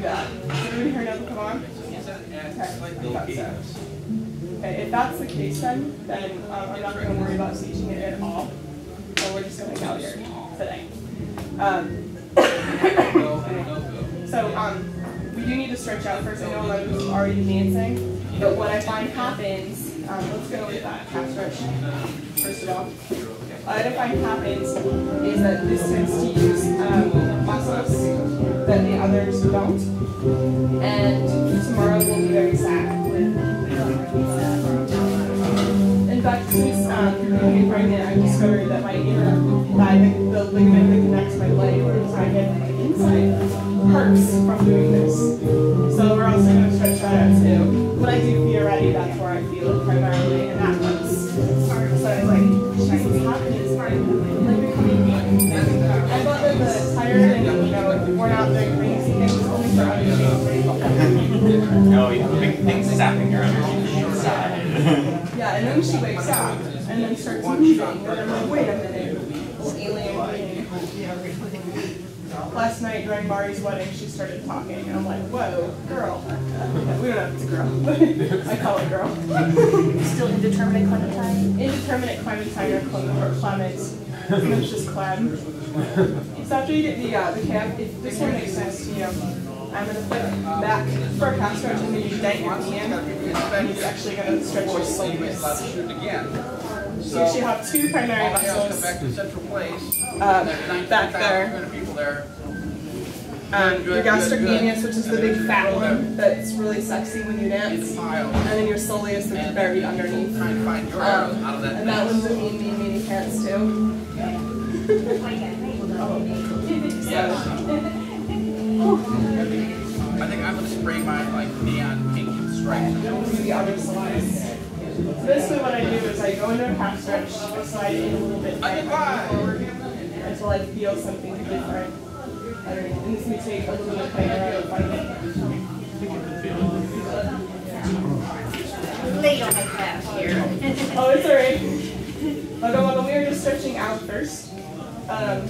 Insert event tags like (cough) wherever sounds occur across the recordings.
hear another come on? Okay. Okay, if that's the case then, then um, I'm not going to worry about teaching it at all. So we're just going to Galliard today. Um, (coughs) so um, we do need to stretch out first. I know a lot of you are already dancing, but what I find happens, um, let's go with that calf stretch first of all. I find happens is that this tends to use um, muscles that the others don't. And tomorrow will be very sad in fact, since um, becoming pregnant, I discovered that my inner thigh, the, ligament that connects my leg where I get my inside, hurts from doing this. So we're also going to stretch that out too. When I do Fioretti, that's where I feel it primarily, people. No, yeah, big things is happening around your inside. Yeah, and then she wakes up and then starts moving, and I'm like, wait a minute, this alien being. Last night during Mari's wedding, she started talking, and I'm like, whoa, girl. we don't know if it's a girl, but I call it girl. Still indeterminate clementine? Indeterminate clementine or clement, or clement. It's just clem. So after you get the, uh, the cap, if this one makes sense to you, I'm going to put back for a calf stretch and maybe dent your knee in, and it's actually going to stretch your soleus. So you should have two primary muscles um, back there. Um, your gastrocnemius, which is the big fat one that's really sexy when you dance, and then your soleus that's buried underneath. Um, and that one's a mean, mean, meanie pants too. (laughs) I think I'm gonna spray my like neon pink stripes. the other side. So basically what I do is I go into a calf stretch, I slide in a little bit back forward until I feel something different. underneath. And this may take a little bit of play around and find it. Late on my calf here. Oh, it's alright. Okay, well, we are just stretching out first. Um,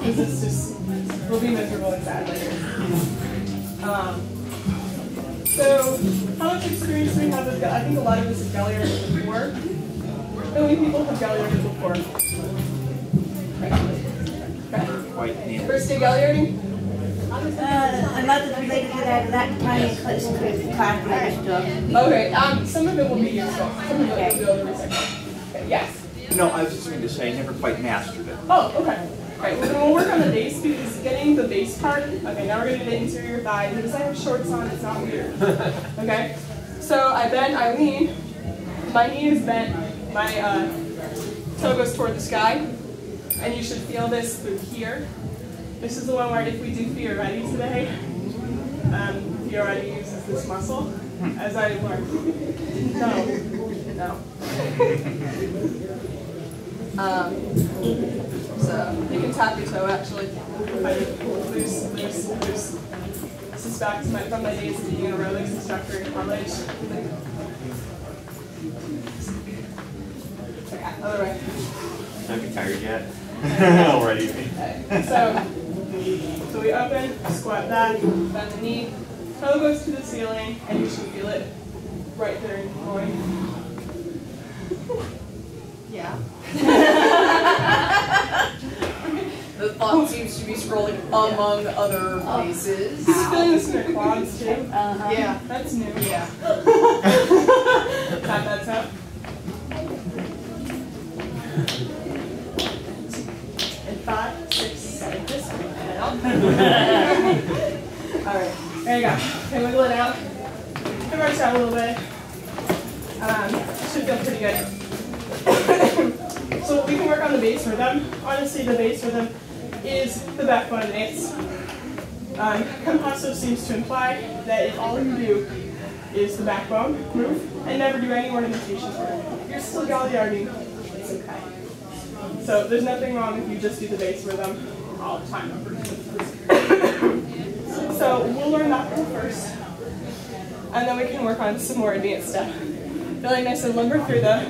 because it's just, we'll be miserable and sad later. Um, so, how much experience do we have with, I think a lot of us have galliarded before. How many people have galliarded before? Okay. Quite neat. First day galliarding? Uh, I'm not related to that, that tiny clips, clips, class stuff. Okay, um, some of it will be useful. Some of it will be able to recycle. Okay, yes. No, I was just going to say I never quite mastered it. Oh, okay. Alright, we're gonna work on the base because getting the base part, okay, now we're gonna do the interior thigh. Because I have shorts on, it's not weird. (laughs) Okay? So I bend, I lean, my knee is bent, my uh, toe goes toward the sky, and you should feel this through here. This is the one where if we do fear Fioretti today, um, Fioretti uses this muscle, as I learned. (laughs) No, no. (laughs) um, so you can tap your toe actually. Loose, loose, loose. This is back to my, from my days as a aerobics instructor in college. Okay, other way. Don't be tired yet. (laughs) (laughs) Already. Okay. So, so we open, squat back, bend the knee, toe goes to the ceiling, and you should feel it right there in the groin. (laughs) Yeah. The thought seems to be scrolling among other places. He's feeling this in your quads too. Uh-huh. Yeah, that's new. Yeah. (laughs) Tap that up. And five, six, seven, this way. (laughs) Alright, there you go. Okay, wiggle it out. Reverse out a little bit. Um, should feel pretty good. (coughs) so we can work on the base rhythm. Honestly, the base rhythm is the backbone dance. Um, Compasso seems to imply that if all you do is the backbone move and never do any ornamentation work, you're still galliarding. It's okay. So there's nothing wrong if you just do the bass rhythm all the time. so we'll learn that one first, and then we can work on some more advanced stuff. Nice and lumber through the,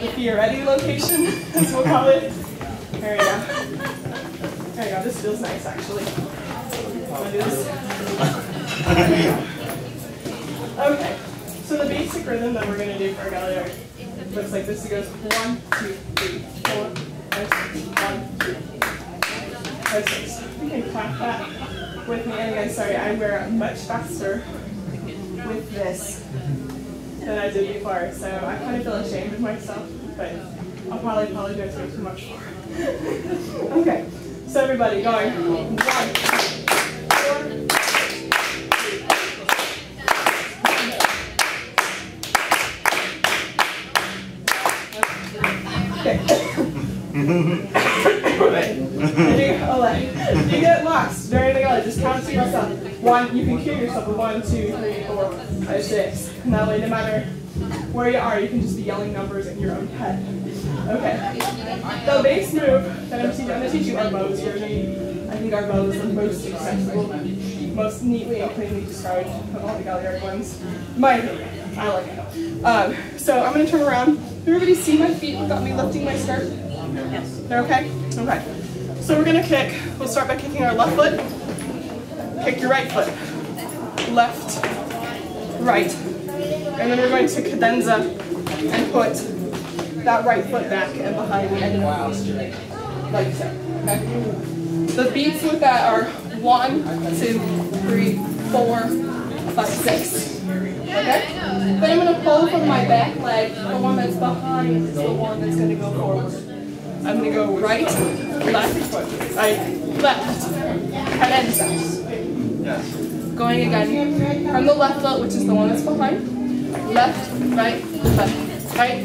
the Fioretti location, (laughs) as we'll call it. There we go. There you go. This feels nice, actually. Okay, so the basic rhythm that we're going to do for our Galliard looks like this. It goes one, two, three, four, five, six, one, two, five, six. You can clap that with me. And again, sorry, I wear much faster with this than I did before, so I kind of feel ashamed of myself, but I'll probably apologize way too much (laughs) okay, so everybody going one, two, four, Okay. (laughs) If you get lost during the gully, just count to yourself. One, you can cue yourself with one, two, three, four, five, six. And that way, no matter where you are, you can just be yelling numbers in your own head. Okay. The base move that I'm going to teach you Arbeau's here. I think Arbeau is the most accessible, most neatly and cleanly described of all the Galliard ones. My opinion. I like it. Um, so I'm going to turn around. Everybody see my feet without me lifting my skirt? Yes. They're okay? Okay. So we're going to kick. We'll start by kicking our left foot. Kick your right foot. Left, right. And then we're going to cadenza and put that right foot back and behind the end of the posture. Like so. Okay? The beats with that are one, two, three, four, five, six. Okay? Then I'm going to pull from my back leg. The one that's behind is the one that's going to go forward. I'm going to go right, left, right, left, cadenza. Going again from the left foot, which is the one that's behind. Left, right, left, right,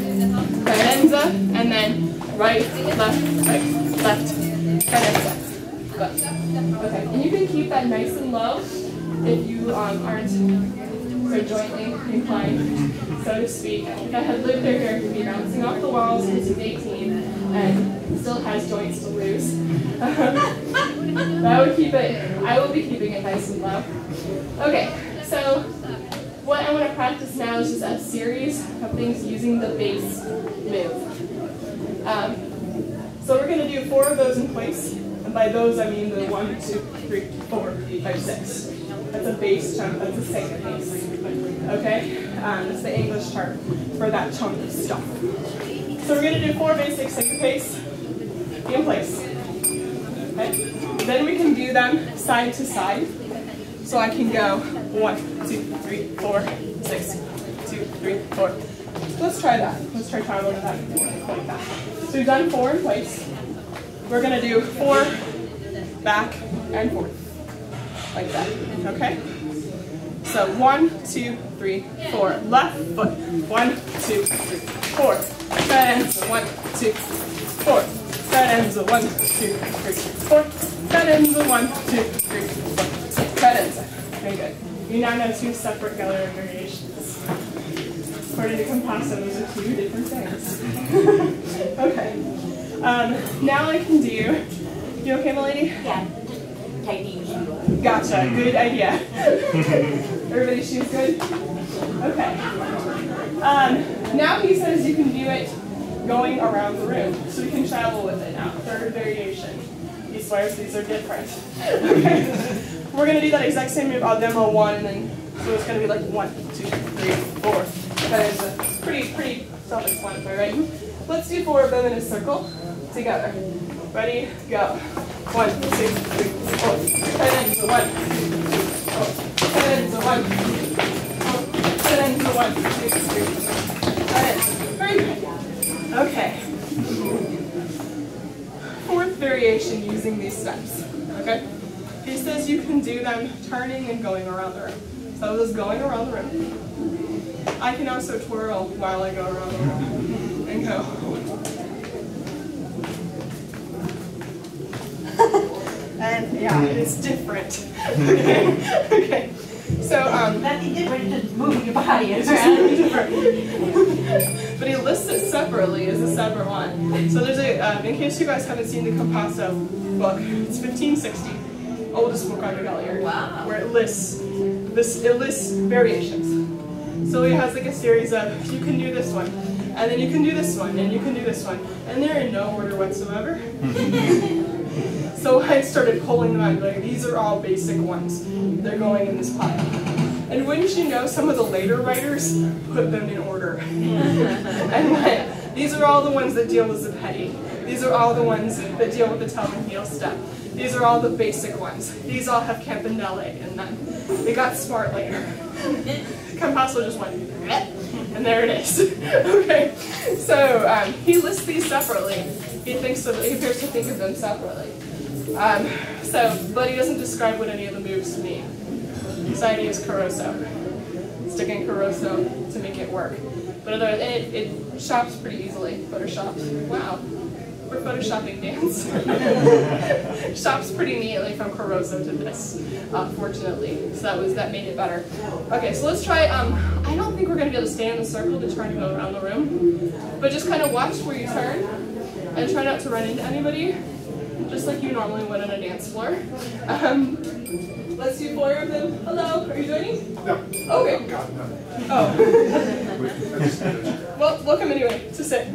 cadenza, and then right, left, right, left, cadenza. Good. Okay, and you can keep that nice and low if you um, aren't so jointly inclined, so to speak. If I had lived there, Derek be bouncing off the walls since he's 18 and still has joints to lose. (laughs) but I would keep it, I will be keeping it nice and low. Okay, so what I want to practice now is just a series of things using the base move. Um, so we're going to do four of those in place. And by those, I mean the one, two, three, four, five, six. That's a base chunk, that's a second base. Okay? Um, it's the English chart for that chunk of stuff. So we're going to do four basic syncopes in place. Okay? Then we can do them side to side. So I can go one, two, three, four, six, two, three, four. Let's try that. Let's try trying one of that like that. So we've done four in place. We're going to do four back and forth. Like that. Okay? So one, two, three, four. Left foot. One, two, three, four. That ends one, two, four. That ends a one, two, three, four. That ends one, two, three, four. That ends it. Very good. You now know two separate Galliard variations. According to Compasso, those are two different things. (laughs) okay. Um, now I can do. You okay, my lady? Yeah, just take these shoes. Gotcha. Good idea. (laughs) Everybody's shoes good? Okay. Um, now he says you can do it going around the room. So we can travel with it now. Third variation. He swears these are different. (laughs) Okay. We're going to do that exact same move. I'll demo one and then, so it's going to be like one, two, three, four. That is a pretty, pretty self-explanatory, right? Let's do four of them in a circle together. Ready? Go. One, two, three, four. Head into one, two, three, four. Head into one, four. Head into one, two, three. Very good. Okay. Fourth variation using these steps. Okay? He says you can do them turning and going around the room. So this is going around the room. I can also twirl while I go around the room and go. (laughs) And yeah, it's different. okay. (laughs) (laughs) okay. So um Nothing different, just moving your body it's just really around. different. but he lists it separately as a separate one. So there's a, um, in case you guys haven't seen the Compasso book, it's 1560, oldest book on the Galliard, Wow. where it lists this, it lists variations. So he has like a series of, you can do this one, and then you can do this one, and you can do this one, and they're in no order whatsoever. (laughs) So I started pulling them out, like these are all basic ones. They're going in this pile. And wouldn't you know, some of the later writers put them in order. (laughs) and these are all the ones that deal with Zapetti. These are all the ones that deal with the toe and heel step. These are all the basic ones. These all have Campanelle in them. They got smart later. Compasso just went, and there it is. (laughs) okay, so um, he lists these separately. He thinks of, he appears to think of them separately. Um, so, but he doesn't describe what any of the moves mean. His idea is Caroso. Sticking Caroso to make it work. But other, it, it shops pretty easily. Photoshops. Wow. We're photoshopping dance. (laughs) shops pretty neatly from Caroso to this, uh, fortunately. So that was that made it better. Okay, so let's try. Um, I don't think we're gonna be able to stay in the circle to try to go around the room, but just kind of watch where you turn and try not to run into anybody, just like you normally would on a dance floor. Um, let's do four of them. Hello, are you joining? No. Okay. God, no. Oh. (laughs) well, welcome anyway to sit.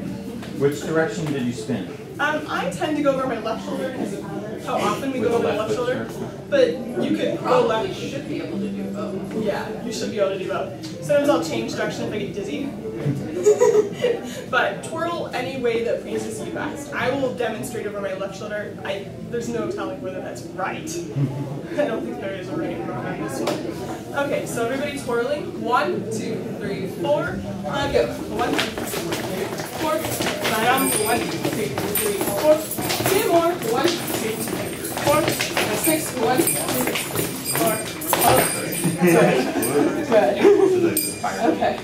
Which direction did you spin? Um, I tend to go over my left shoulder because of how often we go over my left shoulder. But you could go Probably left. should be able to do both. Yeah, you should be able to do both. Sometimes I'll change direction if I get dizzy. (laughs) but twirl any way that pleases you best. I will demonstrate over my left shoulder. I there's no telling whether that's right. (laughs) I don't think there is a right and wrong on this one. Okay, so everybody twirling. One, two, three, four. Uh, go. One, two, three, four. Madam. One, two, three, four. Two more. One, two, four. Six. One, two, four. Good. Okay.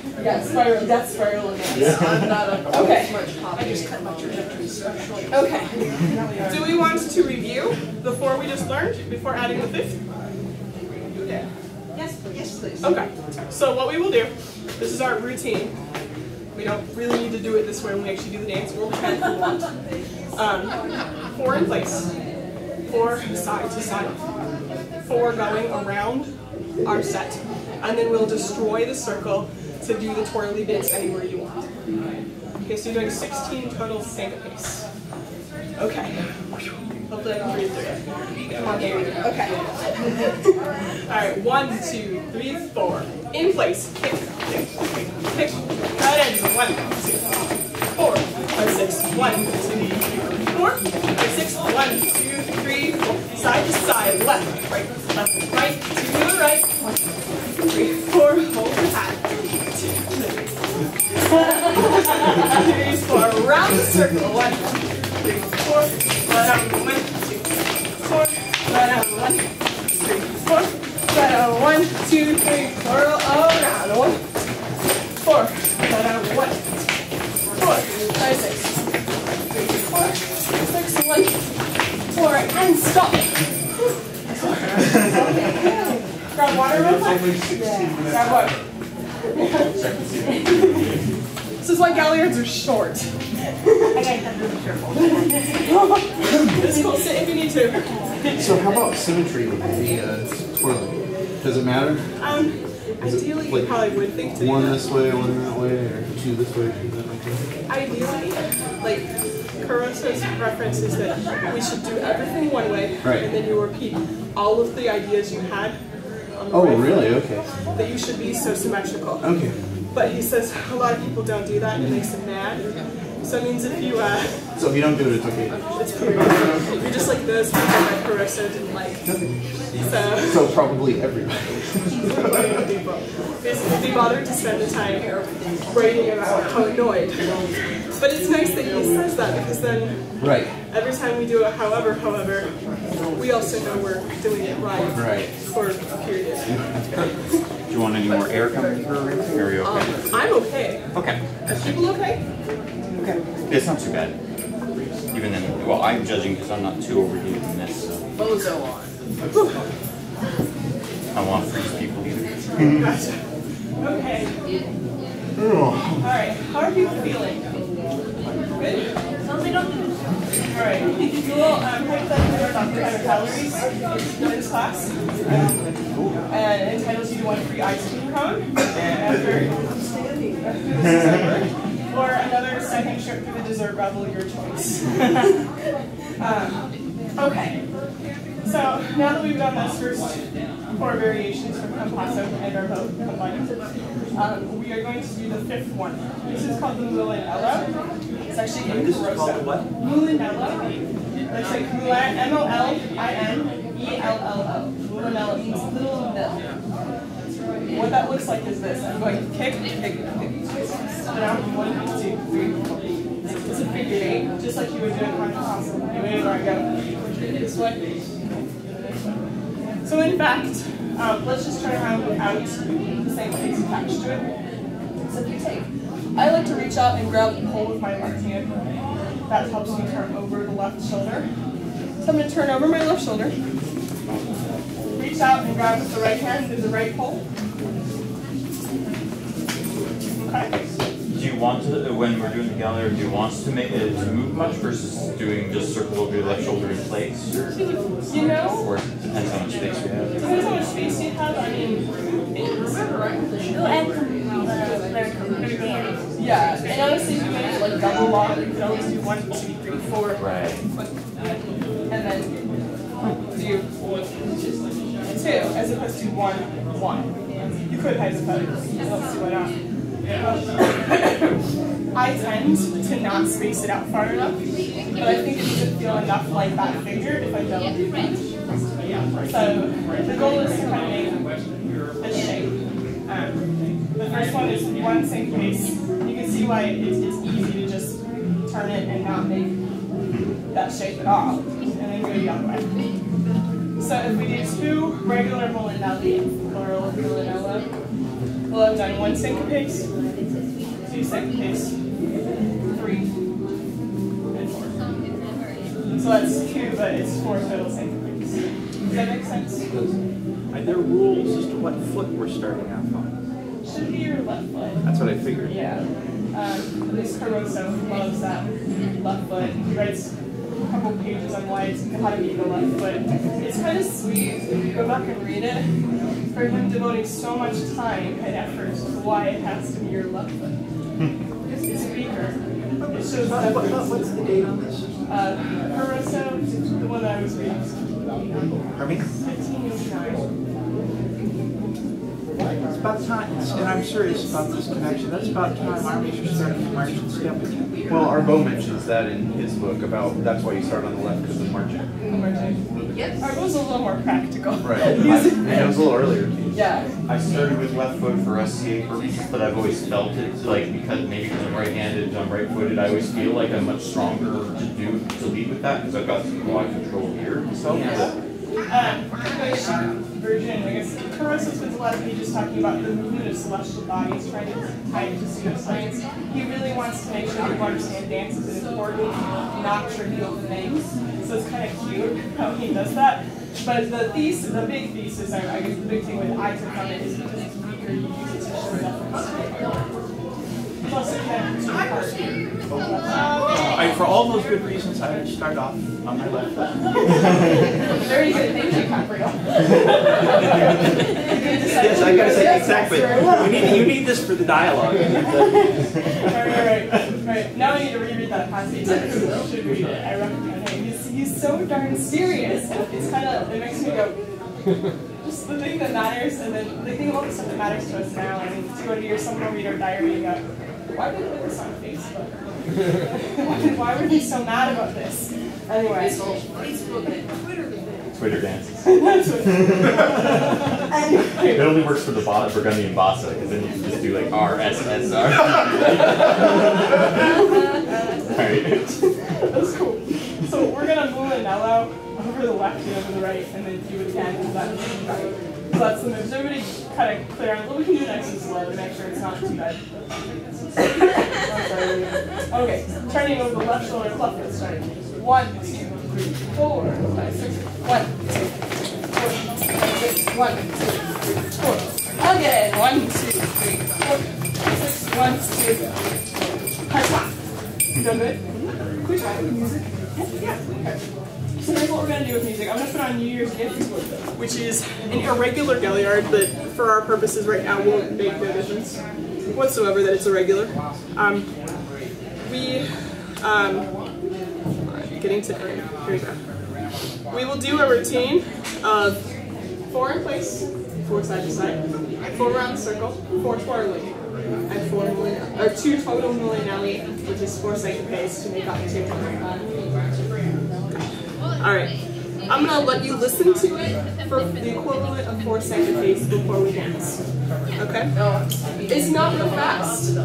Spiral. That's spiral Okay. I just cut my trajectory structurally. Okay. Do we want to review the four we just learned before adding the fifth? Yes, yes, please. Okay. So what we will do, this is our routine. We don't really need to do it this way when we actually do the dance. We'll depend if we want. Um, four in place. Four side to side. Four going around our set. And then we'll destroy the circle to do the twirly bits anywhere you want. Okay, so you're doing 16 total syncopes. Okay. Hopefully I can breathe through it. Come on, baby. Okay. (laughs) All right, one, two, three, four. In place. Kick, kick, kick. Cut in. One, two, four, five, six. One, two, three, four, five, six. One, two, three, four. Side to side. Left, right, left, right. To the right. One, two, three, four. Hold your hat. Three, four. Round the circle. One, three, four. Let out. One, two, four. Let out. One, three, four. Let out. One, two, three, four. Oh, round. One, four. Let out. One, four, five, six, three, four, six, one, four, and stop. Grab water real quick. Grab water. This is why Galliards are short. I got to. This will sit if you need to. So how about symmetry with the uh, twirling? Does it matter? Um, Is it ideally, you probably would think to One that. this way, one that way, or two this way, two way? Ideally, like Caroso's preference is that we should do everything one way, Right. and then you repeat all of the ideas you had. On the Oh, really? Okay. That you should be so symmetrical. Okay. But he says a lot of people don't do that, and it makes them mad. So it means if you, uh, So if you don't do it, it's okay. it's pretty. If you're just like this, people that Caroso didn't like. So. So probably everybody. (laughs) Basically, they bothered to spend the time writing about how annoyed. But it's nice that he says that because then Right. every time we do a however, however, we also know we're doing it right Right. for a period. (laughs) Do you want any more air coming through or anything? Or are you Um, okay? I'm okay. Okay. Are people okay? Okay. It's not too bad. Even then, well, I'm judging because I'm not too overheated in this, so Bozo on. I don't want to freeze people either. (laughs) Gotcha. Okay. Alright, how are people feeling? Good? Something don't do. Alright. We'll um, about 300 calories this class. And entitles you to one free ice cream cone after this. Or another second trip through the dessert revel, your choice. um, okay. So now that we've done those first four variations from Compasso and Arbeau combined, um, we are going to do the fifth one. This is called the Mulinello. It's actually in This is called what? Mulinello. It's like Mulan, M-O-L-I-N-E-L-L-O. Mulinello means little mill. What that looks like is this. I'm going kick, kick, kick. Spin out. One, two, three, four. It's a figure eight, just like you would do a contrapasso. Anyway, where I go. This way. So in fact, um, let's just turn around without the same pace attached to it. You take, I like to reach out and grab the pole with my left hand. That helps me turn over the left shoulder. So I'm going to turn over my left shoulder. Reach out and grab with the right hand with the right pole. Okay. Do you want to, when we're doing the gallery, do you want to make it to move much versus doing just circle over your left shoulder in place? Or, You know, or it depends how much space we have? depends how much space you have. I mean, it's, We'll add some, lyrical dance. yeah. And honestly, if you make it like double log, you can always do one, two, three, four. Right. and then do two as opposed to one, one. You could hypothetically, let's see why not. I tend to not space it out far enough, but I think it doesn't feel enough like that figure if I don't. So the goal is to kind of make the shape. Um, the first one is one same pace. You can see why it's, it's easy to just turn it and not make that shape at all, and then go the other way. So if we do two regular Molinelli, plural of Molinello, we'll have done one cinque pace, two syncopates, three, and four. So that's two, but it's four total syncopes. Does that make sense? Are there rules as to what foot we're starting off on? Should be your left foot. That's what I figured. Yeah. Um, at least Caroso loves that left foot. He writes a couple pages on why it's how to be the left foot. It's kind of sweet if you go back and read it. For him devoting so much time and effort to why it has to be your left foot. (laughs) It's, it's weaker. It shows What- what- what's the date on this? Uh, Caroso, the one that I was reading. Pardon me? 1589. It's about time, and I'm serious about this connection, that's about time armies are starting to march and step again. Well, Arbeau mentions that in his book about that's why you start on the left because of marching. Yes. Ours was a little more practical. Right. (laughs) And it was a little earlier. Too. Yeah. I started with left foot for SCA purposes, but I've always felt it, like, because maybe because I'm right-handed, I'm right-footed, I always feel like I'm much stronger to do, to lead with that, because I've got some quad control here myself. but- Um, English version, I guess, Caroso spends a lot of pages talking about the movement of celestial bodies, trying to tie it to pseudoscience. He really wants to make sure people understand dance is an important, not trivial thing. So it's kind of cute how he does that. But the thesis, the big thesis, I I guess the big thing with I took from it is because it's weaker, you use it to show reference. Plus it can. I, for all those good reasons, I would start off on my left foot. (laughs) Very good, thank you, Caprio. Yes, I gotta say, exactly, you need, you need this for the dialogue. (laughs) Right, right, right, right. Now I need to reread that passage. I should read it. I recommend it. He's, he's so darn serious. It's kind of, it makes me go, just the thing that matters, and then the thing about the stuff that matters to us now. I mean, 200 years, someone will read our diary and go, why did we put this on Facebook? why would were they so mad about this? Anyway. Facebook and Twitter. Twitter dances. (laughs) That's It only works for the bot, Burgundian Bossa, because then you can just do like R, S, S, R. (laughs) Right. That's cool. (laughs) So we're gonna move it mellow over the left and over the right, and then do it again and left and right. So that's the moves. Everybody kind of clear on. Well, we can do it nice and to make sure it's not too bad. (laughs) Okay, turning over the left shoulder, foot starting. One, two, three, four, five, six. One, two, four, five, six. One, two, three, four. Again. One, two, three, four, five, six. One, two, three, four. High top. Feel good? Can we try with music? Yeah. Okay. So here's what we're gonna do with music. I'm gonna put on New Year's Gift, which is an irregular Galliard, but for our purposes right now we won't make no difference whatsoever that it's irregular. Um, we, um, getting to, here we go. we will do a routine of four in place, four side to side, four around the circle, four twirling, and four or two total Molinelli, which is four cinque pace to make up two. All right. I'm gonna let you listen to it for the equivalent of four cinque pace before we dance. Okay? It's not real fast.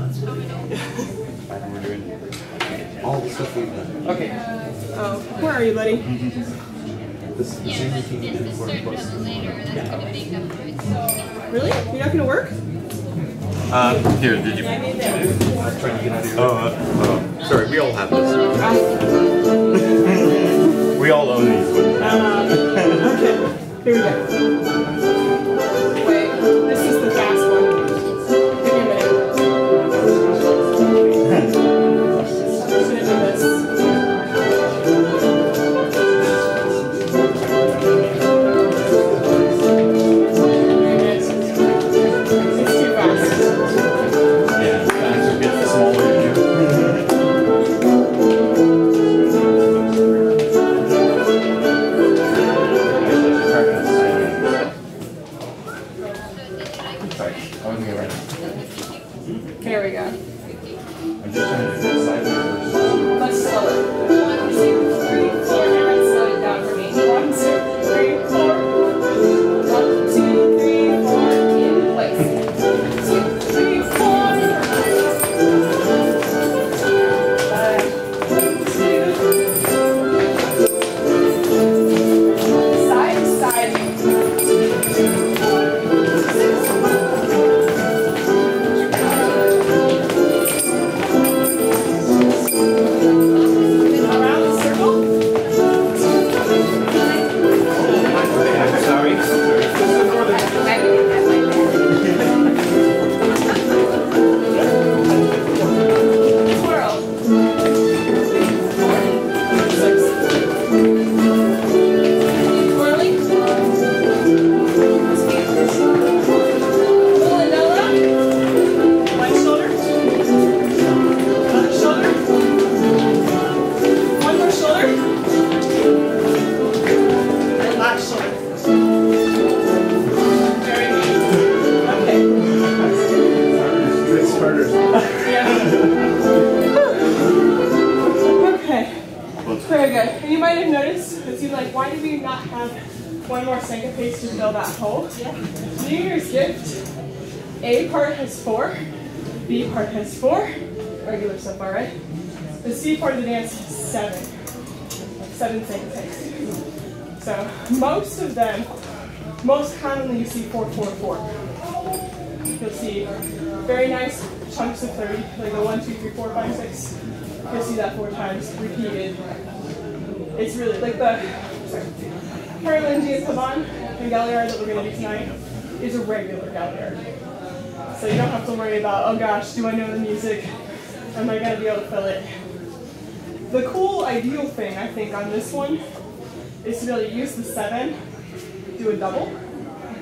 All the stuff we've done. Okay. Oh, where are you, buddy? This is the same routine we did before we posted. Really? You're not gonna work? Uh, here, did you? I'm trying to get out of here. Oh, uh, oh. Sorry, we all have this. (laughs) We all own these ones now. Okay. Here we go. It's really like the Carolingia Pavan and Galliard that we're going to do tonight is a regular Galliard. So you don't have to worry about, oh gosh, do I know the music? Am I going to be able to fill it? The cool ideal thing, I think, on this one is to be able to use the seven, do a double,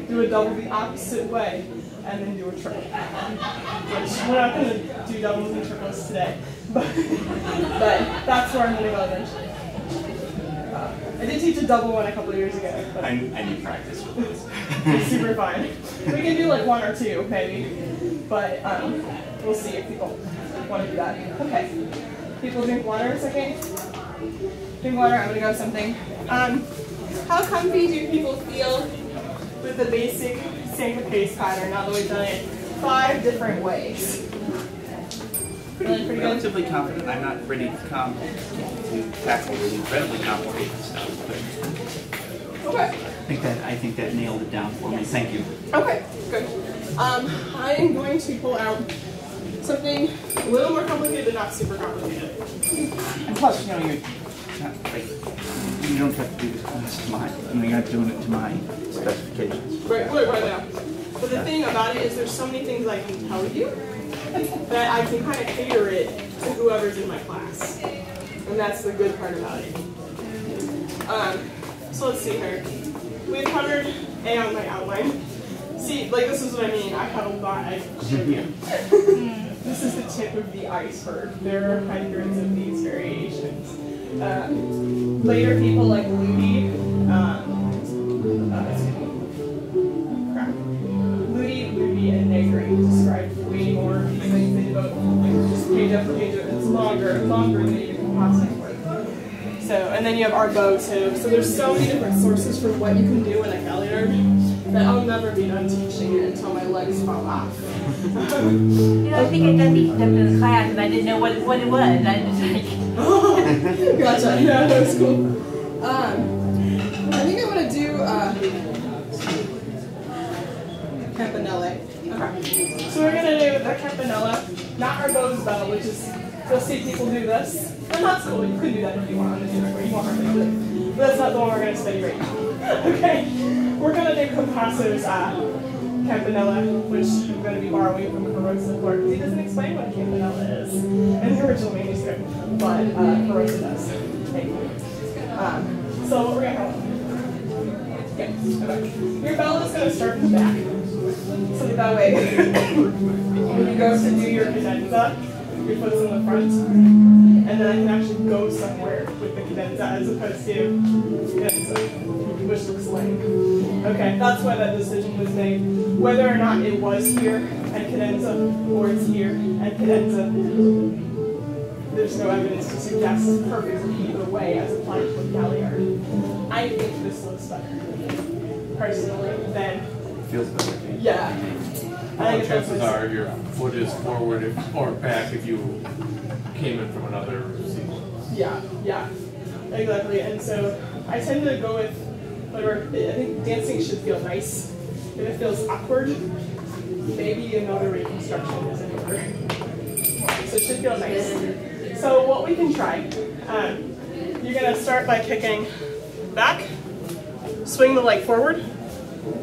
do a double the opposite way, and then do a triple. Which we're not going to do doubles and triples today, but, but that's where I'm going to go eventually. Uh, I did teach a double one a couple years ago, but I, I need practice with this. (laughs) it's super fun. We can do like one or two, maybe, but um, we'll see if people want to do that. Okay. People drink water a second. Drink water. I'm gonna go with something. Um, how comfy do people feel with the basic cinque pace pattern now that we've done it five different ways? Pretty. Relatively confident. I'm not ready to come to tackle the incredibly complicated stuff, but Okay. I think that I think that nailed it down for me. Thank you. Okay, good. Um, I am going to pull out something a little more complicated, but not super complicated. And plus, you know, you're not like you don't have to do this class to mine. I mean, you're not doing it to my specifications. Right, right, right now. But the thing about it is there's so many things I can tell you that I can kind of cater it to whoever's in my class. And that's the good part about it. Um, so let's see here. We've covered A on my outline. See, like this is what I mean. I have a lot I can show you. (laughs) this is the tip of the iceberg. There are hundreds of these variations. Um, later people like Lupi and then you have Arbeau too. So there's so many different sources for what you can do in a galliard that I'll never be done teaching it until my legs fall off. You know, I think I done these stuff in the class and I didn't know what, what it was. I was like, (laughs) gotcha. Yeah, that was cool. Um, I think I want to do uh, campanelle. Okay. So we're gonna do the campanella, not Arbeau's bow, which is you'll see people do this. And that's cool. You can do that if you want dinner, you want to. But that's not the one we're gonna study right now. okay. We're gonna do Compasso's uh, campanella, which I'm gonna be borrowing from Caroso Clark because he doesn't explain what campanella is in the original manuscript, but uh, Caroso does. Um, so what we're gonna have. Okay. okay. Your bell is gonna start in the back. So that way, (coughs) when you go to do your cadenza, foot's in the front, and then I can actually go somewhere with the cadenza as opposed to cadenza, which looks lame. Okay, that's why that decision was made. Whether or not it was here and cadenza, or it's here and cadenza, there's no evidence to suggest perfectly either way as applied to galliard. I think this looks better, personally, than Feels better. yeah. Well, chances are your foot is forward if, or back if you came in from another sequence. Yeah, yeah, exactly. And so I tend to go with whatever. I think dancing should feel nice. If it feels awkward, maybe another reconstruction is in order. So it should feel nice. So what we can try, um, you're gonna start by kicking back, swing the leg forward,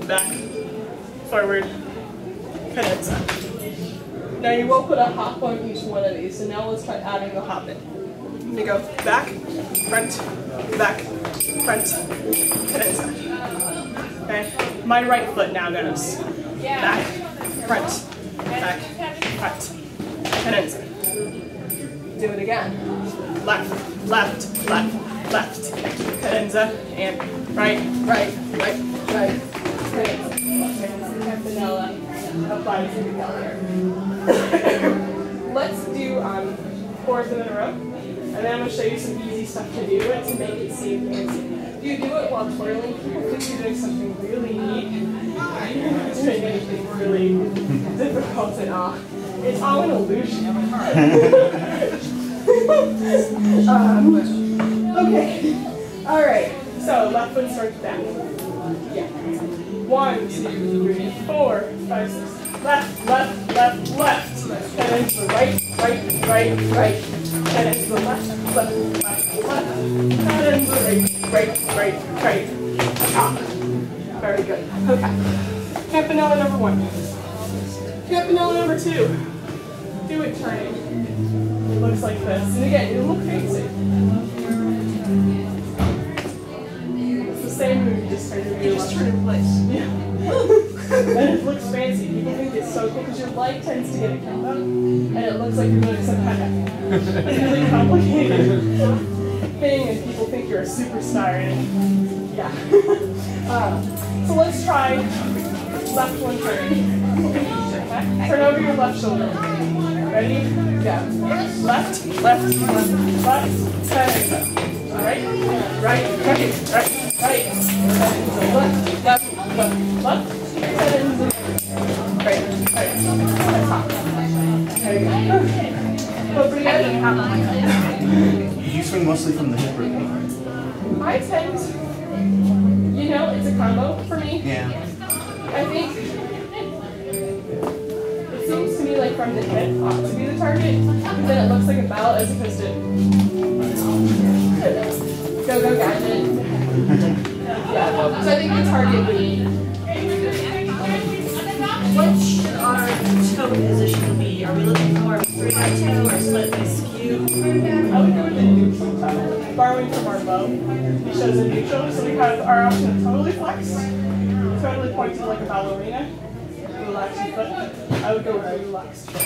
back, forward, cadenza. Now you will put a hop on each one of these, so now let's try adding the hop in. Me go back, front, back, front, cadenza. Okay, my right foot now goes back, front, back, front, cadenza. Do it again. Left, left, left, left, cadenza, and right, right, right, right, cadenza. Applies to the galliard. Let's do um, fours in a row, and then I'm going to show you some easy stuff to do to make it seem fancy. You do it while twirling, think you're doing something really neat. Not doing anything really difficult at all. It's all an illusion. (laughs) um, okay. All right. So left foot starts back. Yeah. One, two, three, four, five, six. Left, left, left, left. And then to the right, right, right, right. And then to the left, left, left, left. And then to the right, right, right, right. Top. Very good. Okay. Campanella number one. Campanella number two. Do it turning. It looks like this. And again, it'll look fancy. Just turned to You just turn in place. yeah. and it looks fancy. People think it's so cool because your leg tends to get a up, and it looks like you're doing some kind of really (laughs) complicated (laughs) thing, and people think you're a superstar. And yeah. (laughs) um, so let's try left one turn. Okay? Turn over your left shoulder. Ready? Go. Left, left, left, left, center. Right, right, right, right, right. Left, left, left, left. Right, right. There you go. Go pretty good. You swing mostly from the hip right? I tend, you know, it's a combo for me. Yeah. I think it seems to me like from the hip ought to be the target, because then it looks like a bell as opposed to go go gadget. So I think the target would be What should our toe position be? Are we looking for a straight out toe or slightly skewed? I would go with the neutral toe. Borrowing from Arbeau, it shows a neutral, so we have our option totally flexed, totally pointed like a ballerina, relax your foot. I would go with a relaxed foot.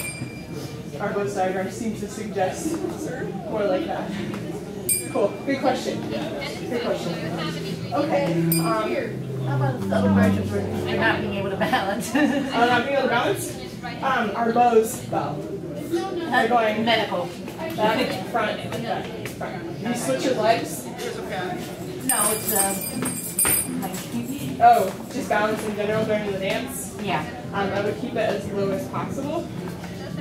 Arbeau diagram seems to suggest more like that. Cool. Good question. Good question. Okay. Um, how about versions where you're not being able to balance? uh, (laughs) not being able to balance. Um, Arbeau's bow. We're going Medical. back, front, back, front. You switch your legs. is a pen. No, it's, um, like, Oh, just balance in general during the dance. yeah. Um, I would keep it as low as possible.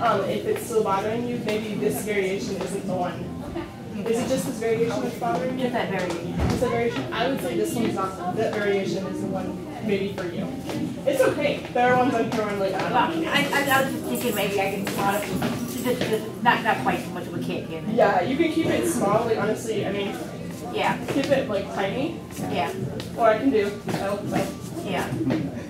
Um, if it's still bothering you, maybe this variation isn't the one. Is it just this variation that's bothering you? Just that variation. Is that variation? I would say this one's not, that variation is the one maybe for you. It's okay. There are ones on here where I'm throwing like. I, I, I was just thinking maybe I can, uh, just, just, not, not quite so much of a kick in it. Yeah, you can keep it small, like honestly, I mean, Yeah, keep it like tiny, yeah, or I can do, oh, so, yeah.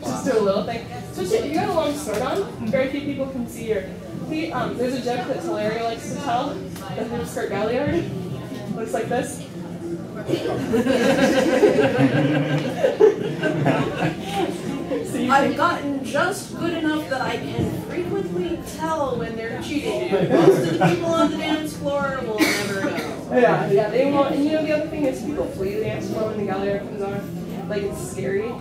just do a little thing. So you got a long skirt on, very few people can see your feet. Um, there's a joke that Hilaria likes to tell, the hoop skirt galliard, looks like this. So I've can, gotten just good enough that I can frequently tell when they're cheating. Most of the people on the dance floor will never know. yeah, yeah, they want, and you know the other thing is people flee the dance floor when the galliard comes on, like it's scary,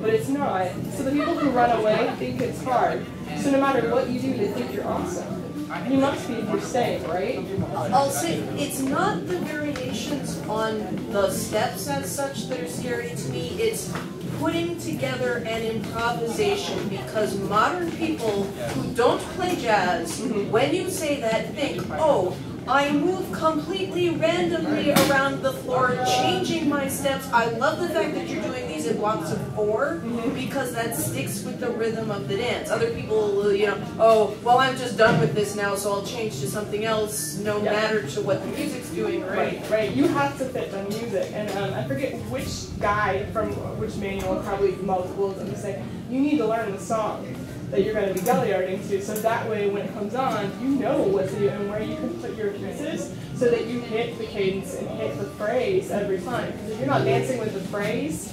but it's not. So the people who run away think it's hard. So no matter what you do, they think you're awesome. You must be you're staying, right? Oh, I'll say it's not the variations on the steps as such that are scary to me. It's putting together an improvisation because modern people who don't play jazz, mm-hmm. when you say that, think, oh, I move completely randomly around the floor, changing my steps. I love the fact that you're doing these in blocks of 4 because that sticks with the rhythm of the dance. Other people will, you know, oh, well, I'm just done with this now, so I'll change to something else, no Yeah. matter to what the music's doing, right? Right, right. You have to fit the music, and um, I forget which guy from which manual, probably multiple of them, say you need to learn the song that you're going to be galliarding to, so that way when it comes on, you know what to do and where you can put your pieces, so that you hit the cadence and hit the phrase every time. Because if you're not dancing with the phrase,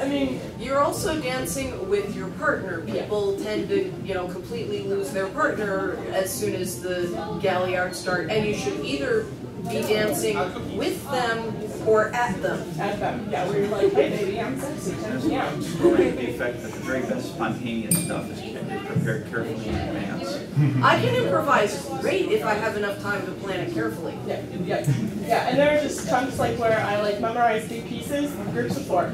I mean, You're also dancing with your partner. People tend to, you know, completely lose their partner as soon as the galliards start, and you should either be dancing with them or at them. at them, yeah, where you're like, hey baby, I'm sexy, check me out. Like the effect that the very best spontaneous stuff is prepared carefully in advance. (laughs) I can improvise great if I have enough time to plan it carefully. Yeah, yeah, yeah. And there are just chunks like where I like memorize three pieces, groups of four,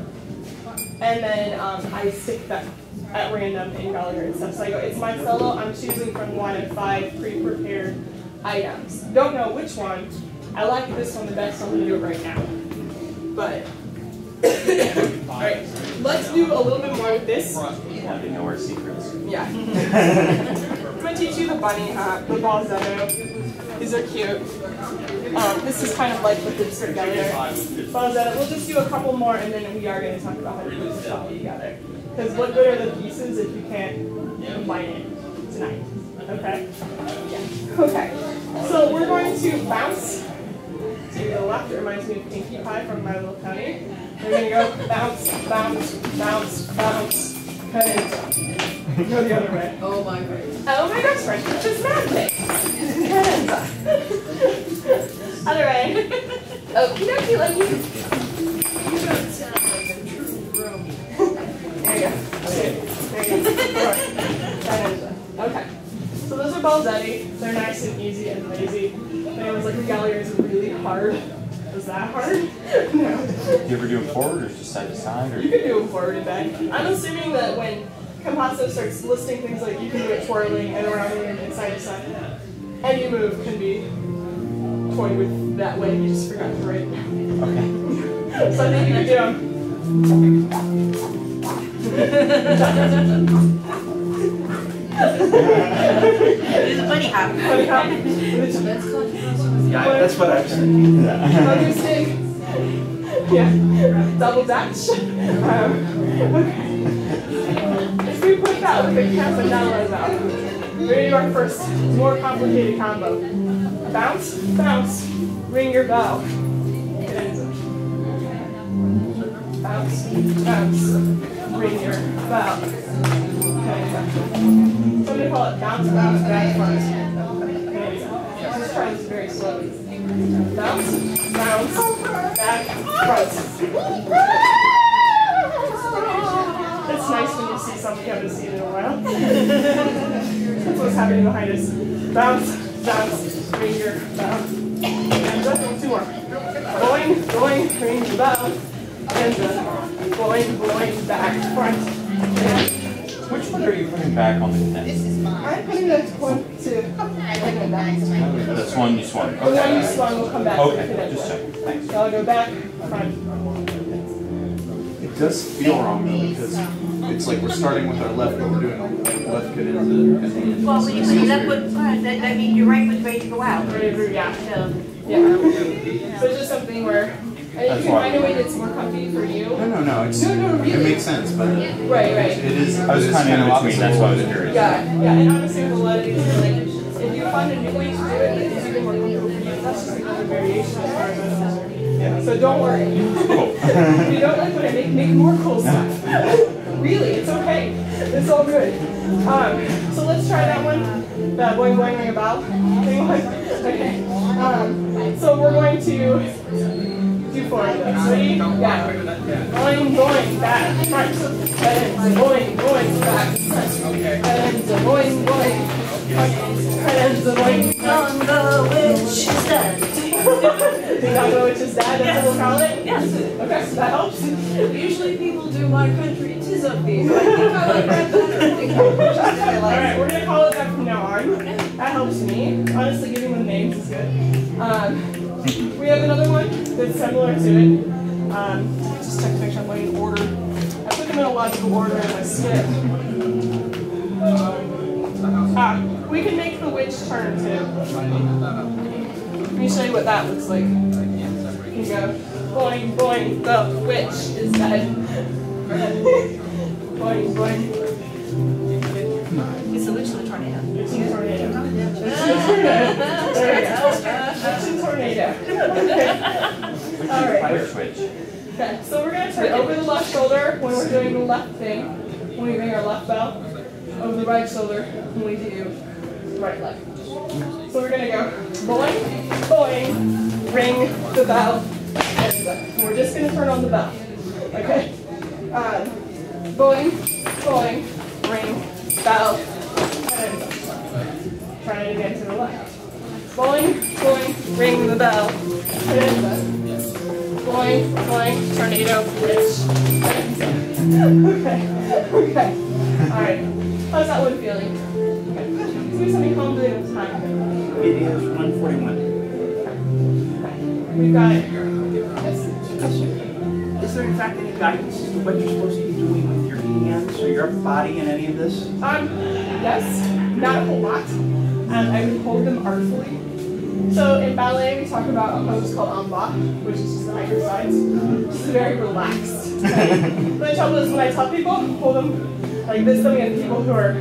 and then um, I stick them at random in Gallagher and stuff. So I go, it's my solo. I'm choosing from one of five pre-prepared items. Don't know which one. I like this one the best. So I'm gonna do it right now. But (coughs) all right, let's do a little bit more with this. Want to know secrets? Yeah. (laughs) I'm gonna teach you the bunny hat, the balzetto. These are cute. Um, this is kind of like the hipster together. Balzetto. We'll just do a couple more and then we are gonna talk about how to put this all together. Because what good are the pieces if you can't combine it tonight? Okay? Yeah. Okay. So we're going to bounce to the left. It reminds me of Pinkie Pie from My Little Pony. We're gonna go bounce, bounce, bounce, bounce, cut it. Go the other way. Oh my god. Oh my gosh, friendship is magic. other way. Oh, Okie dokie, like you. You don't sound like a true. There you go. There you go. Okay. So those are Balzetti. They're nice and easy and lazy. They was like the galliard is really hard. Was that hard? (laughs) no. You ever do it forward or just side to side or? You can do them forward and back. I'm assuming that when Compasso starts listing things like you can do it twirling and around and side to side, any move can be toyed with that way. You just forgot to write. Okay. (laughs) so I think you can do them. It's a bunny hop. Funny how- That's called Yeah, that's what I was thinking. Hug stick. Yeah. Double dash. Um, okay. If we put that with the cap and down that. We're do our first more complicated combo. Bounce, bounce, ring your bell. Bounce, bounce, ring your bell. Okay. So I'm call it bounce, bounce, back front. This very slowly. Bounce, bounce, back, front. It's nice when you see something you haven't seen in a while. That's what's happening behind us. Bounce, bounce, your bell. And just two more. boing, ring the bell, and the boing, boing, back, front. Which one are you putting back on the tent? This is mine. I'm putting the one to, like it back. This one you swung. The one you Okay. swung will come back. Okay, connect just check. Thanks. So I'll go back, front. It does feel wrong though because it's like we're starting with our left, but we're doing a left cut into at the end. Well, when you put your left foot front, that, that means your right foot's ready to go out. Ready to- Yeah, So, yeah. So it's just something where, and if That's you can why- find a way that's more comfy for you. No, no, no. It's No, no, it makes sense, but it Right, right. is. I was it is kind of in between, opposite that's why I was of- curious. Yeah, yeah, and honestly, with a lot of these, are like, if you find a new way to do it that is even more comfortable for you, that's just another variation as far as I'm. So don't worry. Cool. (laughs) If you don't like what I make, make more cool stuff. (laughs) really, it's okay. It's all good. Um, so let's try that one. The boing boing ring a bell thing. (laughs) Okay. Um, so we're going to of those. Ready? Yeah. Boing boing back front. And boing boing back front. Okay. And boing boing. front. And boing. on the witch is done. Do you not know which is that? That's what we'll call it? Yes. Okay, so that helps. Usually people do my country, tis of thee, I think I like that better. I think I just I All like right, we're gonna call it that from now on. That helps me. Honestly, giving them names is good. Um, we have another one that's similar to it. Um, just to make sure I'm going in order. I put them in a logical order as I skip. Ah, we can make the witch turn too. Let me show you what that looks like. You go boing boing. The witch is dead. (laughs) boing boing. It's the witch of the tornado. Tornado. Witching (laughs) tornado. There we go. Okay. (laughs) All right. Switch. Okay. So we're gonna turn over the left shoulder when we're doing the left thing. When we ring our left bell. Over the right shoulder when we do right leg. So we're gonna go boing, boing, ring the bell, and we're just gonna turn on the bell. Okay? Um, boing, boing, ring, bell, and try it again to the left. Boing, boing, ring the bell, boing, boing, tornado, witch. okay, okay. Alright. How's that one feeling? Okay. Let's do something calm doing this time. It is one forty-one. We've got it. Yes. Is there in fact any guidance as to what you're supposed to be doing with your hands or your body in any of this? Um, yes, not a whole lot. Um, I would hold them artfully. So in ballet, we talk about a pose called en bas, which is just the sides. It's very relaxed. but the trouble is when I tell people, hold them like this, then we have people who are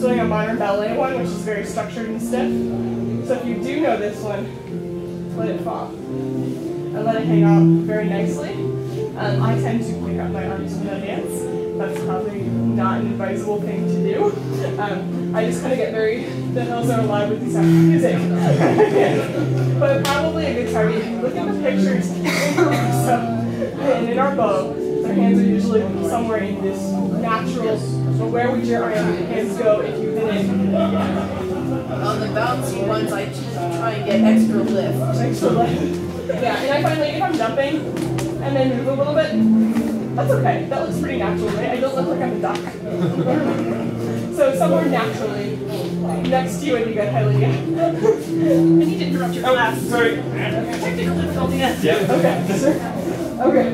doing a modern ballet one, which is very structured and stiff. So if you do know this one, let it fall. And let it hang out very nicely. Um, I tend to pick up my arms when I dance. That's probably not an advisable thing to do. Um, I just kind of get very, the hills are alive with these type of music. (laughs) but probably a good you look at the pictures (laughs) and in Arbeau, their hands are usually somewhere in this natural, so where would your hands go if you didn't On the bouncy ones, I to try and get extra lift. For that. Yeah, and I find like if I'm jumping and then move a little bit, that's okay. That looks pretty natural, right? I don't look like I'm a duck. (laughs) so somewhere naturally next to you would be good, Haley. I need to interrupt your oh, class. Sorry. Technical difficulty. Yep. Okay. Sure. Okay.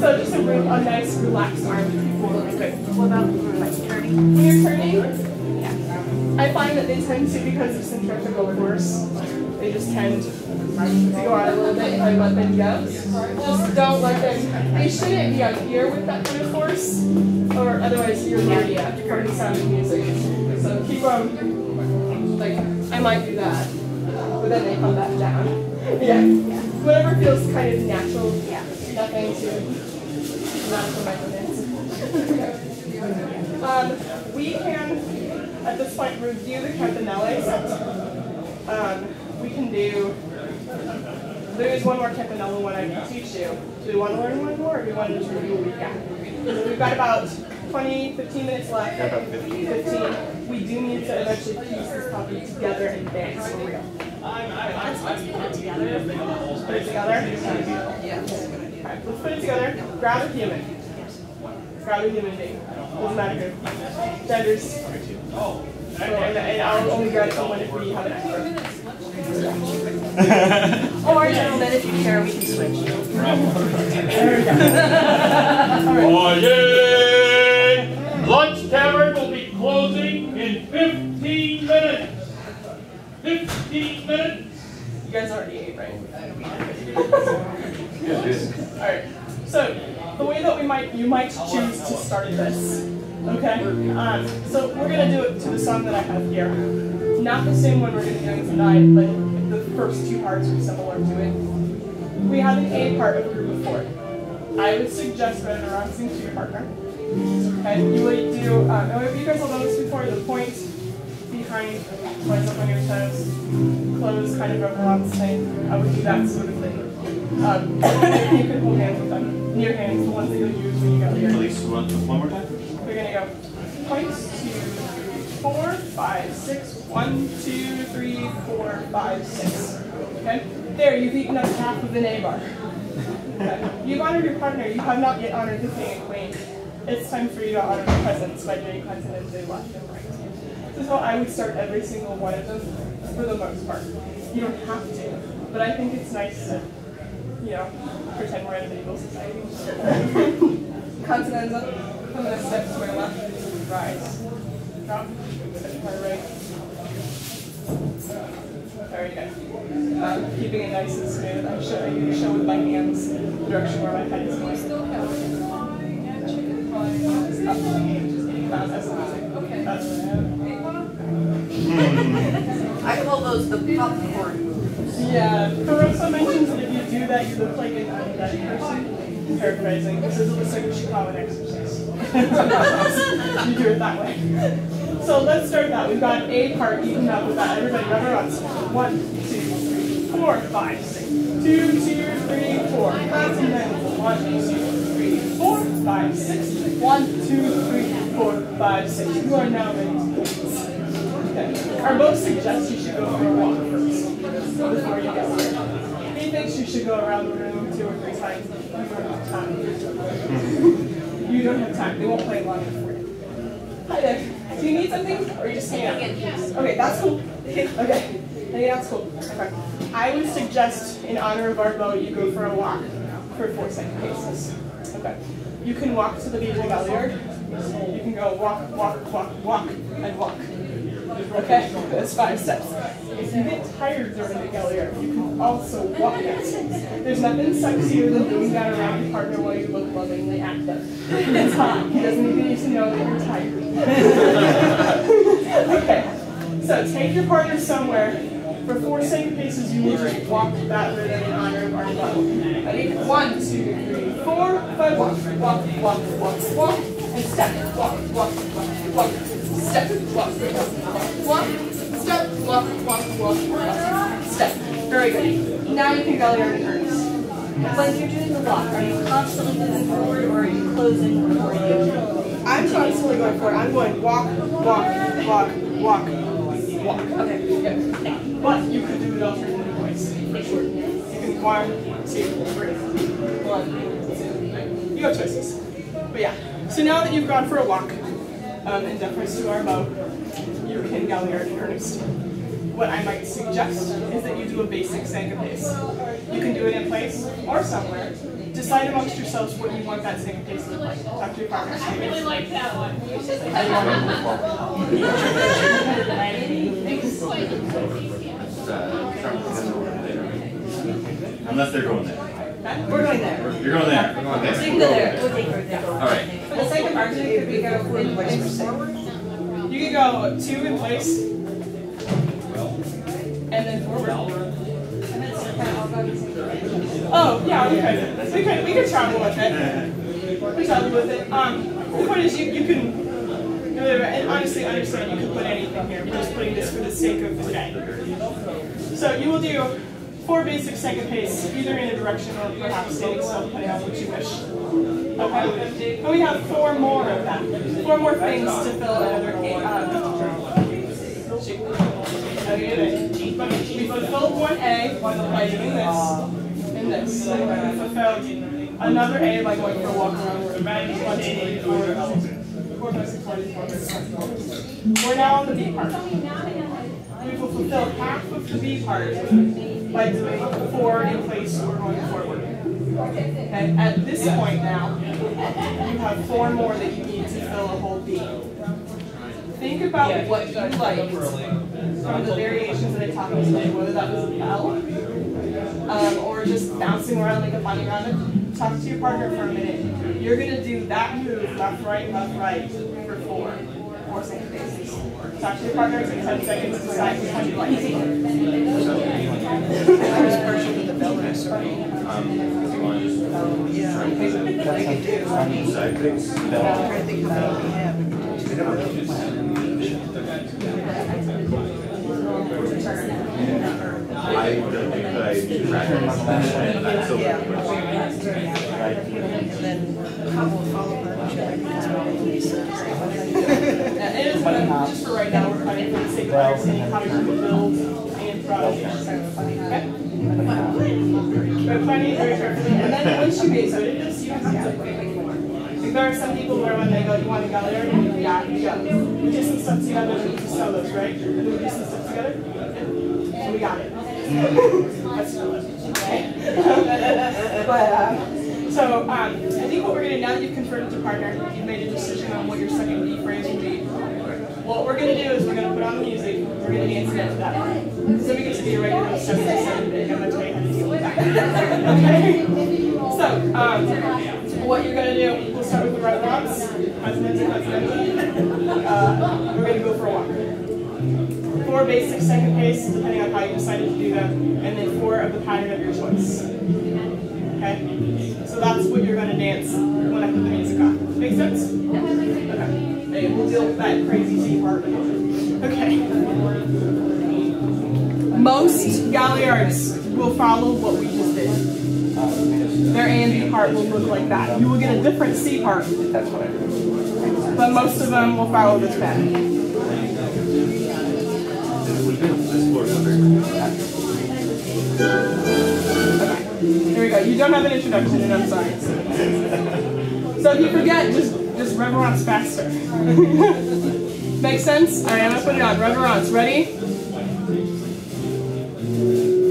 So just a, real, a nice relaxed arm will be good. What about for like turning? When you're turning, I find that they tend to, because of centrifugal force, they just tend to go out a little bit if I let them go. Just don't let them, they shouldn't be out here with that kind of force, or otherwise you're already at from the sound of music. So keep them, like, I might do that, but then they come back down. Yeah. Whatever feels kind of natural, Yeah. nothing to, not for micromanage. (laughs) Um, we can, at this point, review the Campanelle set. Um, we can do, there is one more Campanella one I can teach you. Do we want to learn one more, or do we want to just review what we got? So we've got about 20, 15 minutes left. About 15. 15. We do need to eventually piece this puppy together and dance for real. Let's, let's put it together. Put it together? Yeah. Alright, let's put it together. Grab a human. Grab a human being. Doesn't matter who. Genders. Oh, and, and I'll only grab someone if we have an expert. Or gentlemen, if you care, we can switch. There we go. Alright. Oyez! Lunch tavern will be closing in fifteen minutes. Fifteen minutes. You guys already ate, right? Alright, so the way that we might, you might choose to start this, okay? Um, so we're gonna do it to the song that I have here. Not the same one we're gonna be doing tonight, but the first two parts are similar to it. We have an A part of a group of four. I would suggest running around sing to your partner. Okay, you would do, um, and you guys all done this before, the point behind, points up on your toes, close, kind of around the same. I would do that sort of thing. Um, (coughs) you could hold hands with them. Near hands, the ones that you'll use when you go here. Release one, one more time. Go point, two, four, five, six, one, two, three, four, five, six. Okay? There, you've eaten up half of an A bar. You've honored your partner, you have not yet honored the king and queen. It's time for you to honor the presents by doing consonants left and right. This is how I would start every single one of them for the most part. You don't have to, but I think it's nice to, you know, pretend we're in a medieval society. (laughs) Consonants I'm gonna step to my left, rise, drop, step to my right. Very good. Um, keeping it nice and smooth. I'm showing you show with my hands the direction where my head is going. What I call those the popcorn moves. Yeah, Caroso mentions that if you do that, you look like an person. Paraphrasing, this is call it exercise. You do it that way. So let's start that. We've got a part eaten up with that. Everybody, rubber runs. One, two, three, four, five, six. Two, two, three, four. That's and then one, two, three, four, five, six. One, two, three, four, five, six. You are now ready to. Okay. Our most suggests you should go for a walk first before you get. He thinks you should go around the room two or three times. You have time. You don't have time. They won't play long enough for you. Hi there. Do you need something? Or are you just hanging out? Okay, that's cool. (laughs) Okay. Hanging out's cool. Okay. I would suggest, in honor of Arbeau, you go for a walk for four cinque paces. Okay. You can walk to the beach of Galliard. You can go walk, walk, walk, walk, and walk. Okay, that's five steps. If you get tired during the Galliard, you can also walk it. There's nothing sexier than doing that around your partner while you look lovingly active. It's hot. He doesn't even need to know that you're tired. (laughs) okay, so take your partner somewhere. For four cinque paces, you will just walk that rhythm in honor of Arbeau. Ready? One, two, three, four, five, walk, walk, walk, walk, walk, and step, walk, walk, walk, step, walk, walk, walk, step, walk, walk, walk, walk, step. Very good. Now you can go there in earnest. When you're doing the walk, are you constantly moving forward or are you closing before you? I'm constantly going forward. I'm going walk, walk, walk, walk, walk. Okay, good. But you could do it alternative ways. For sure. You can one, two, three. One, two, three. You have choices. But yeah. So now that you've gone for a walk, um, in deference to Arbeau, you can galliard in earnest. What I might suggest is that you do a basic cinque pace. You can do it in place or somewhere. Decide amongst yourselves what you want that cinque pace to look like. Talk to your partner. I really like that one. Unless they're going there. We're going there. You're going there. So Okay. you can go there. We'll take her there. All right. For the sake of argument, could we go in place forward? You could go two in place. And then forward. Oh, yeah, we could. We could, we could travel with it. We travel with it. Um, the point is you, you can, and honestly understand you can put anything here. We're just putting this for the sake of today. So you will do four basic cinque pace, either in a direction or perhaps standing still, depending on what you wish. Okay? And we have four more of them. Four more things to fill another um, Okay, we fulfilled one A by doing this and this. So we're gonna fulfill another A by going for a walk around the room. Eight. We're now on the B part. We will fulfill half of the B part by doing four in place or going forward. Okay, at this point now, you have four more that you need to fill a whole B. Think about what you liked from the variations that I talked about today, whether that was bell, um, or just bouncing around like a bunny rabbit. Talk to your partner for a minute. You're gonna do that move, left, right, left, right, for four, four cinque paces. Talk to your partner, take ten seconds, decide which one you like. First person with the bell in a circle. Yeah, I think I could do. I'm trying to think how many we have. I don't think that I do that. That's so- Yeah. And then how we'll follow that, which I think is what he says. Yeah, it is, but just for right now, we're planning for the sake of understanding how to build and improv. Okay? But planning very carefully, and then once you base it you don't have to wait anymore. Like there are some people where when they go, you want to gather, yeah, you go. We do some stuff together, we do solos, right? We do some stuff together. Yeah. So we got it. That's okay. (laughs) But, uh, so, um, I think what we're gonna, now that you've with your partner, you've made a decision on what your second B phrase will be. What we're gonna do is we're gonna put on the music, we're gonna dance it to that. So we get to be a regular step by step, and I'm gonna tell you how deal with that. Okay? So, um, what you're gonna do, we'll start with the right rocks, continental, continental. Uh, we're gonna go for a walk. Four basic cinque pace, depending on how you decided to do them, and then four of the pattern of your choice. Okay? So that's what you're gonna dance when I put the music on. Make sense? Okay. Hey, we'll deal with that crazy C part. Okay. Most galliards will follow what we just did. Their A and B part will look like that. You will get a different C part, That's what I heard. but most of them will follow this pattern. Okay. Here we go. You don't have an introduction, and I'm. So if you forget, just just reverence faster. (laughs) Make sense? All right, I'm gonna put it on. Reverence. Ready?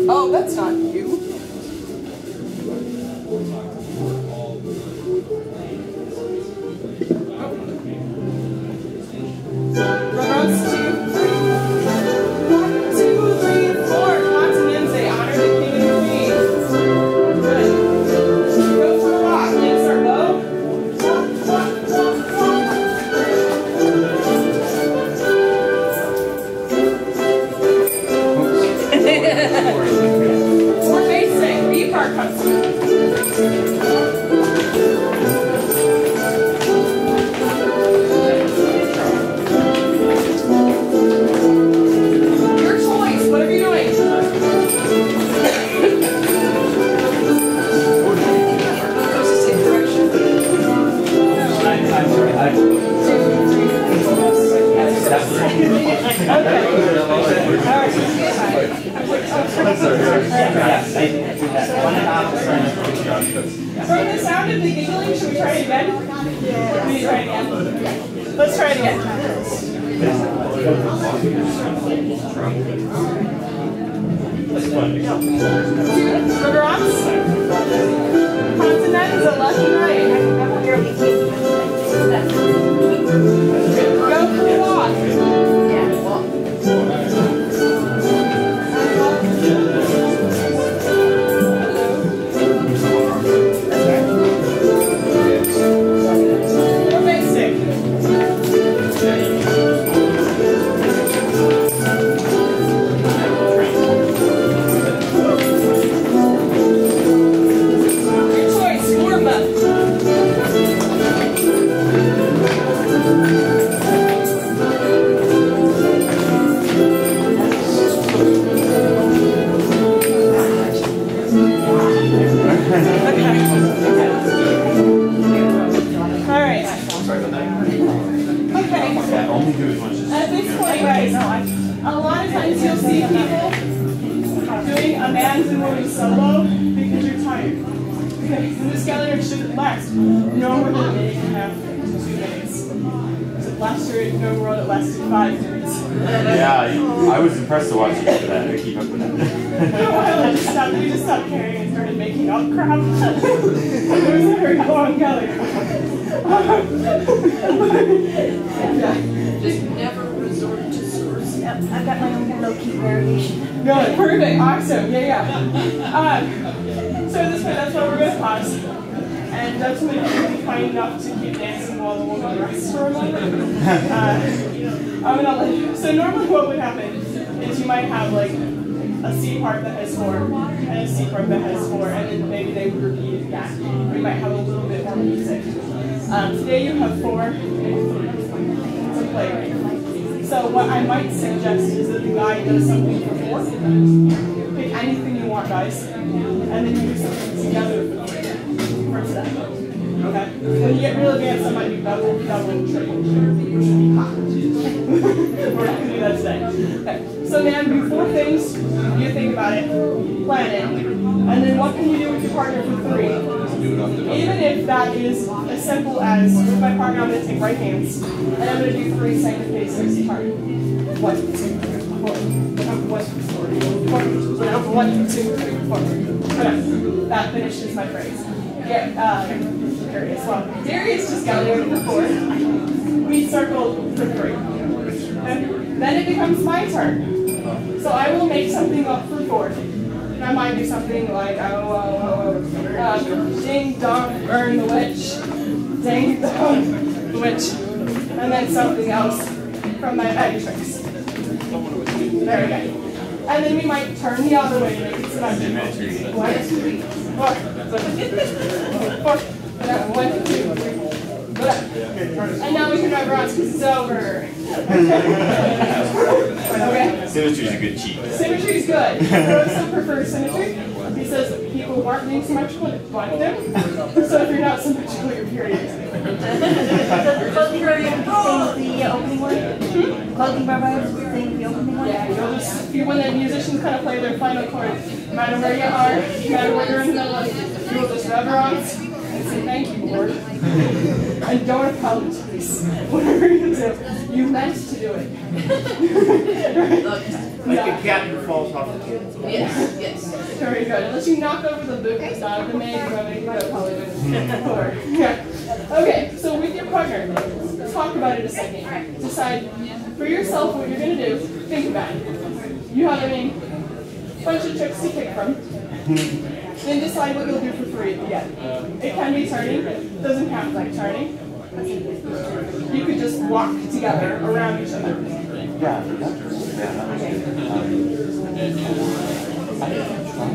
Oh, that's not you. Okay. As much as. At this point, a lot of times you'll see people doing a man's and woman's solo because you're tired. Okay, this galliard should last no more than a and a half to two minutes. So last no more it lasted five. Yeah, I was impressed to watch you do that. I keep up with that. While, (laughs) I just stopped, we just stopped caring and started making up crap. it was a very long galliard. yeah. Just never resort to source. Yep, I've got my own low-key variation. Good, perfect, awesome, yeah, yeah. Um, so at this point, that's why we're gonna pause. And that's when you'll be kind enough to keep dancing while the woman rests for a moment. Uh, I'm gonna let you, so normally what would happen is you might have like a C part that has four and a C part that has four, and then maybe they would repeat it. Or you might have a little bit more music. Um, today you have four and three to play. So what I might suggest is that the guy does something for four. Pick anything you want, guys, and then you do something together for seven. Okay? When you get real advanced, I might do double, double, triple. Not gonna do that today. Okay. So then, before things, you think about it, plan it, and then what can you do with your partner for three? Even if that is as simple as with my partner, I'm going to take right hands and I'm going to do three paces apart. One, two, three, four. One, two, three, four. One, two, three, four. That finishes my phrase. Get uh, Darius. Well, Darius just got there before. We circled for three. Okay? Then it becomes my turn. So I will make something up for four. And I might do something like, oh, oh, oh, oh, uh, ding dong, burn the witch, ding dong, witch, and then something else from my bag tricks. There we go. And then we might turn the other way to make it symmetrical. One, two, three, four. Four. One, two, three. And now we can drive around because it's over. (laughs) okay. Symmetry's a good cheat. Symmetry is good. Rosa prefers symmetry. He says people aren't being symmetrical and it's like them. So if you're not symmetrical, you're period. Clothing barbarians thing the opening one? Clothing barbarians thing the opening one? Yeah, you'll just, you, when the musicians kind of play their final chord, no matter where you are, no matter where you're in the middle of you will just reverence and say thank you, Lord. and don't apologize. (laughs) Whatever you do, you meant to do it. Like Yeah. a cat who falls off the table. Yes, yes. Very good. Unless you knock over the book that's out of the maid, you're going to apologize. Or- Yeah. Okay, so with your partner, talk about it a second. Decide for yourself what you're going to do. Think about it. You have a bunch of tricks to pick from. Then decide what you'll do for free at the end. It can be turning, it doesn't to like turning. You could just walk together around each other. Yeah, yeah, that was good. I didn't try.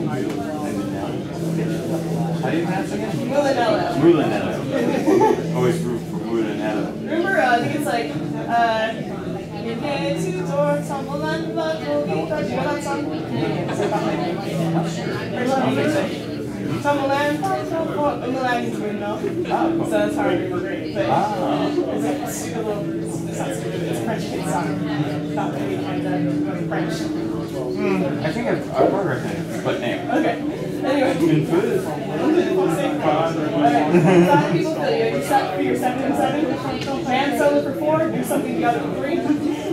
How do you pronounce it again? Mulinello. Mulinello. Always root for Mulinello. Remember, uh, I think it's like, uh, you get to door, tumble and buckle, because you're not some. Tumble and buckle, and the language we know. So that's hard to remember, but it's a super it's not super, it's French kid song. Not really kind of French. I think I've, I've heard it, but anyway. Okay, anyway. Une feu. Okay, so people feel? You set for your second and seven, man solo for four, do something together for three,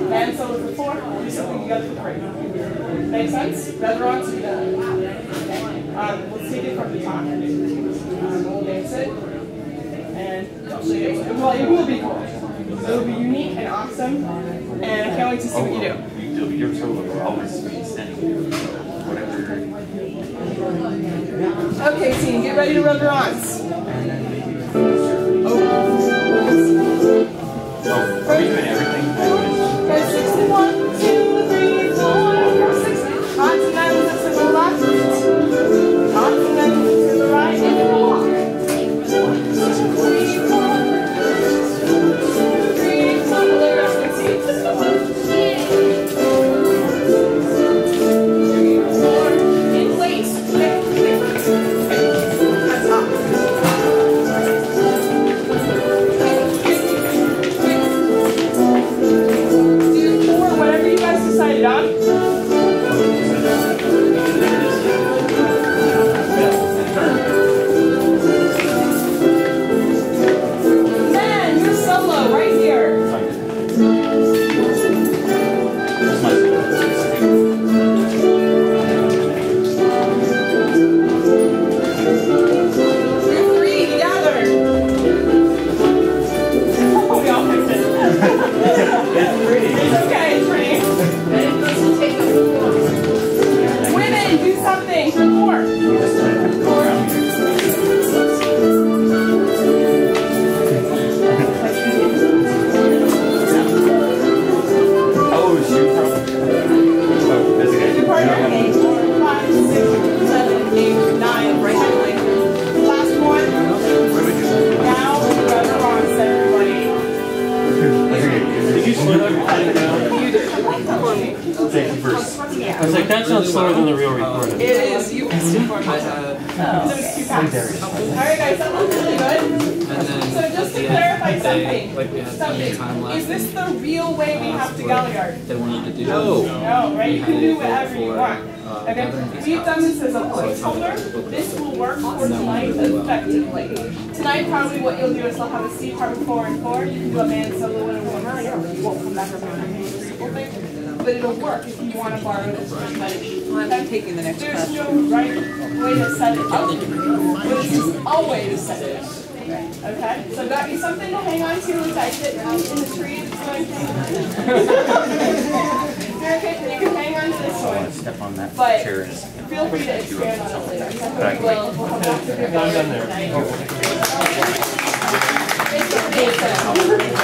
man solo for four, do something together for three. Make sense? Better on to Okay. Um, let's take it from the top. Um, we'll mix it. And I'll. Well, it will be cool. It will be unique and awesome. And I can't wait to see what you do. You- You're solo will always be extending. Whatever. Okay, team, get ready to rub your arms. Oh, are we doing everything? Right. Okay, so got you something to hang on to and type it in the tree if Okay, you can hang on to this one. Want to step on that but chair. Feel free to expand on it later. We'll, come back to it.